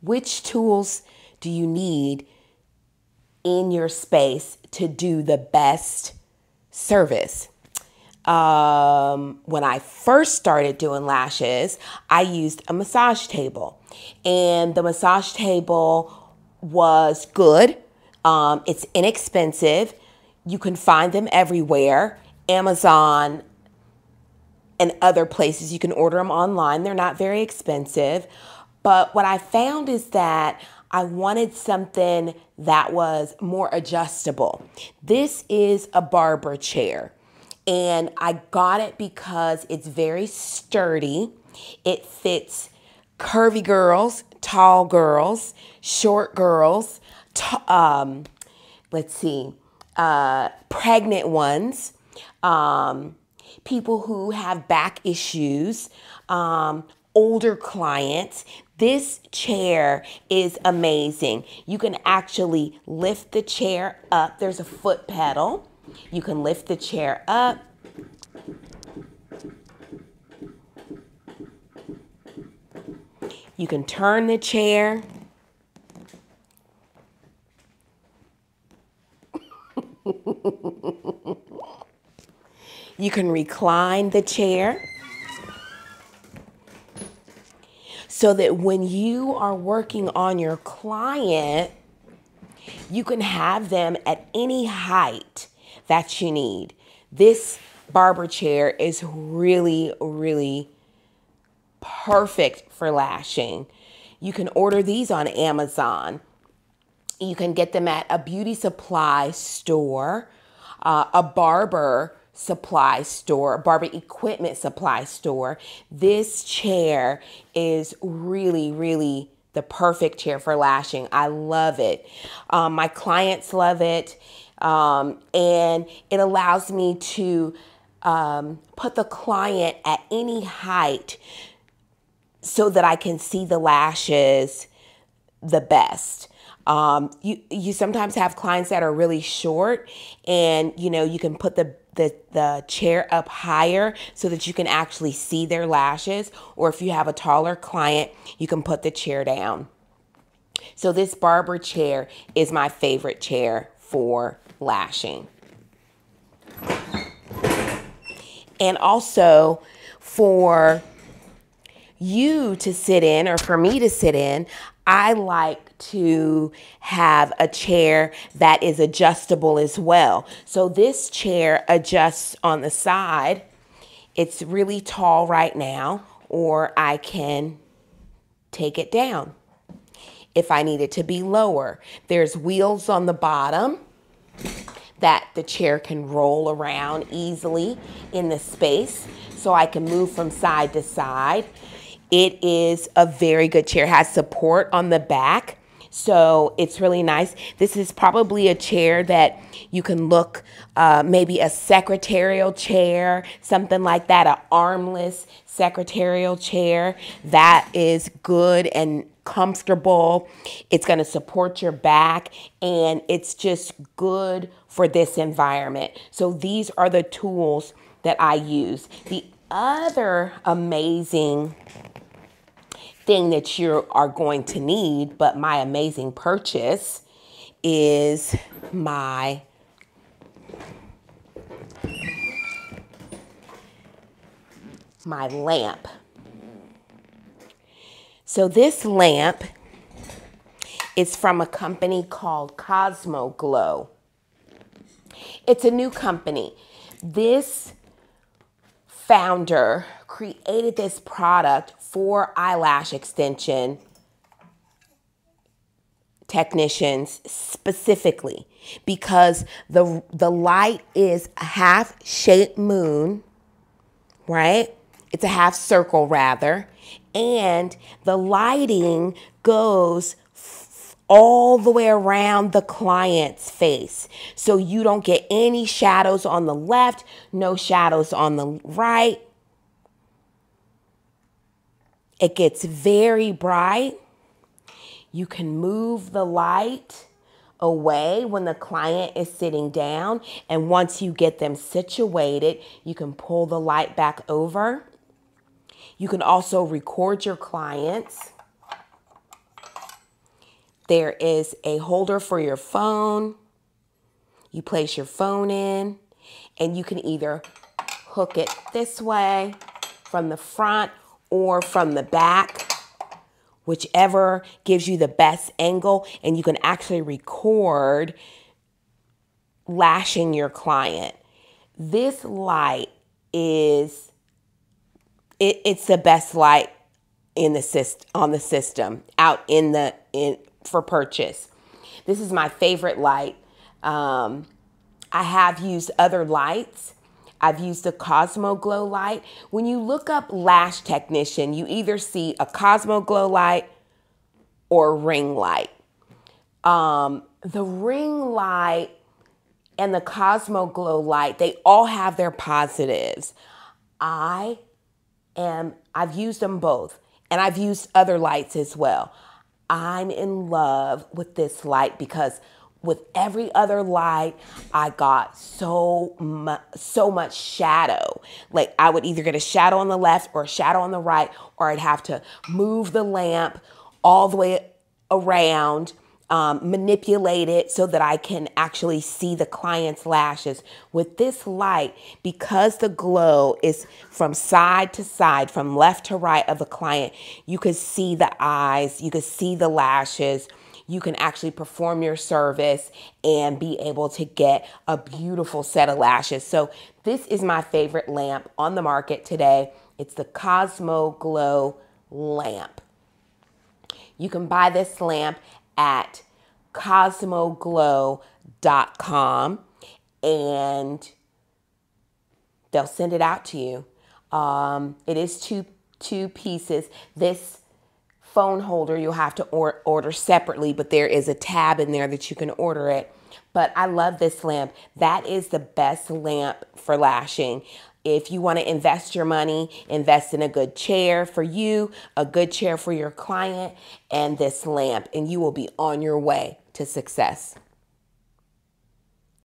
Which tools do you need in your space to do the best service? Um, when I first started doing lashes, I used a massage table, and the massage table was good. Um, it's inexpensive. You can find them everywhere Amazon and other places. You can order them online, they're not very expensive. But what I found is that I wanted something that was more adjustable. This is a barber chair, and I got it because it's very sturdy. It fits curvy girls, tall girls, short girls, um, let's see, uh, pregnant ones, um, people who have back issues, um, older clients. This chair is amazing. You can actually lift the chair up. There's a foot pedal. You can lift the chair up. You can turn the chair. you can recline the chair. So that when you are working on your client, you can have them at any height that you need. This barber chair is really, really perfect for lashing. You can order these on Amazon. You can get them at a beauty supply store, uh, a barber supply store, barber equipment supply store. This chair is really, really the perfect chair for lashing. I love it. Um, my clients love it. Um, and it allows me to um, put the client at any height so that I can see the lashes the best. Um, you you sometimes have clients that are really short, and you know you can put the the, the chair up higher so that you can actually see their lashes. Or if you have a taller client, you can put the chair down. So this barber chair is my favorite chair for lashing. And also for you to sit in or for me to sit in, I like to have a chair that is adjustable as well. So this chair adjusts on the side. It's really tall right now, or I can take it down if I need it to be lower. There's wheels on the bottom that the chair can roll around easily in the space so I can move from side to side. It is a very good chair. It has support on the back. So it's really nice. This is probably a chair that you can look, uh, maybe a secretarial chair, something like that, an armless secretarial chair. That is good and comfortable. It's going to support your back and it's just good for this environment. So these are the tools that I use. The other amazing thing that you are going to need, but my amazing purchase is my my lamp. So this lamp is from a company called Cosmo Glow. It's a new company. This founder created this product for eyelash extension technicians specifically because the the light is a half shaped moon, right? It's a half circle rather, and the lighting goes all the way around the client's face. So you don't get any shadows on the left, no shadows on the right. It gets very bright. You can move the light away when the client is sitting down. And once you get them situated, you can pull the light back over. You can also record your clients. There is a holder for your phone. You place your phone in, and you can either hook it this way from the front or from the back, whichever gives you the best angle, and you can actually record lashing your client. This light is it, it's the best light in the syst- on the system out in the in for purchase. This is my favorite light. Um, I have used other lights. I've used the Cosmo Glow light. When you look up lash technician, you either see a Cosmo Glow light or ring light. Um, the ring light and the Cosmo Glow light, they all have their positives. I am, I've used them both, and I've used other lights as well. I'm in love with this light because with every other light, I got so much, so much shadow. Like I would either get a shadow on the left or a shadow on the right, or I'd have to move the lamp all the way around um, manipulate it so that I can actually see the client's lashes. With this light, because the glow is from side to side, from left to right of the client, you can see the eyes, you can see the lashes. You can actually perform your service and be able to get a beautiful set of lashes. So, this is my favorite lamp on the market today. It's the Cosmo Glow lamp. You can buy this lamp at cosmoglow.com and they'll send it out to you. Um, it is two two pieces. This phone holder you'll have to or- order separately, but there is a tab in there that you can order it. But I love this lamp. That is the best lamp for lashing. If you want to invest your money, invest in a good chair for you, a good chair for your client, and this lamp, and you will be on your way to success.